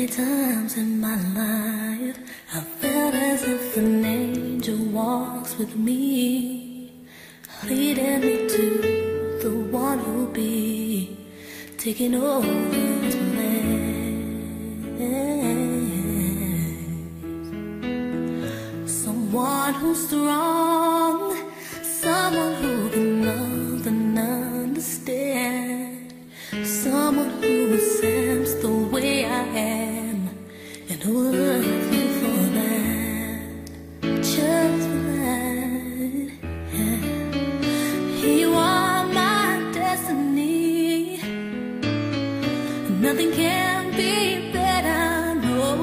Many times in my life, I felt as if an angel walks with me, leading me to the one who'll be taking over this place. Someone who's strong, and me for that, just for that. Yeah. You are my destiny. Nothing can be better, no.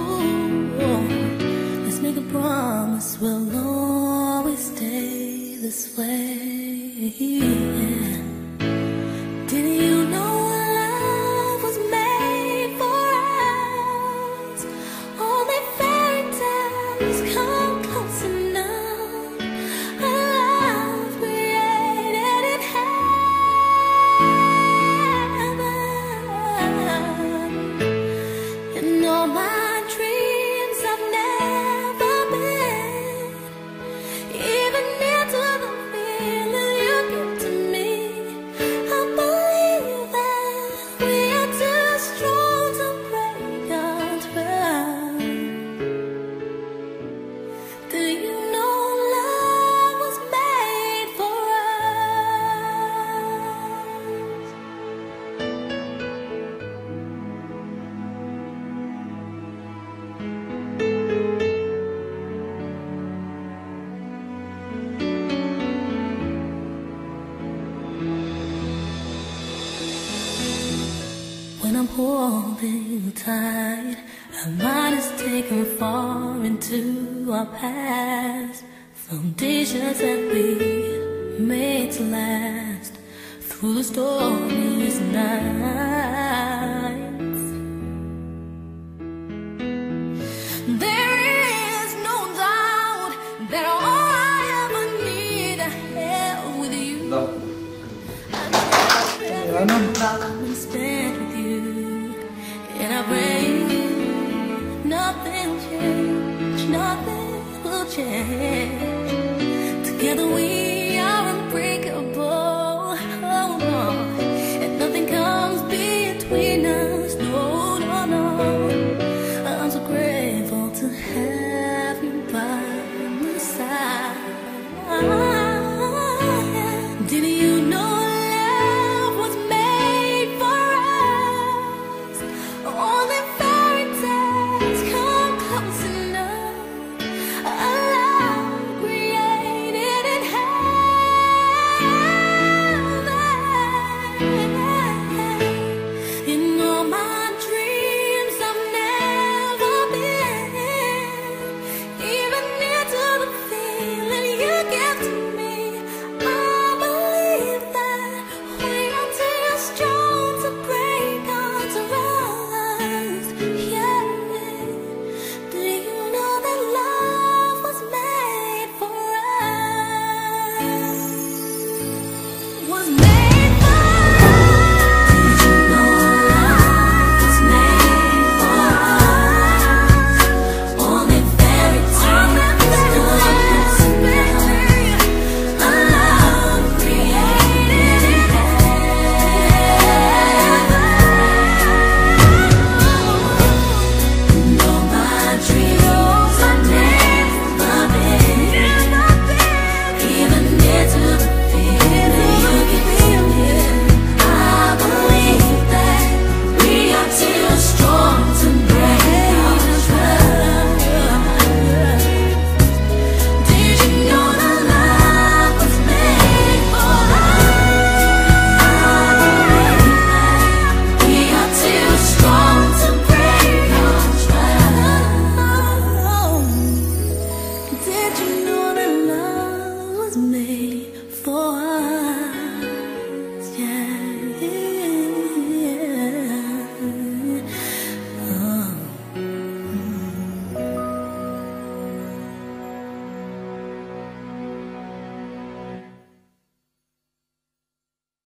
Let's make a promise we'll always stay this way. Tales holding you tight, our mind is taken far into our past. Foundations that we made to last through the stormiest nights. There is no doubt that all I ever need I have with you. Come and I pray nothing will change, nothing will change.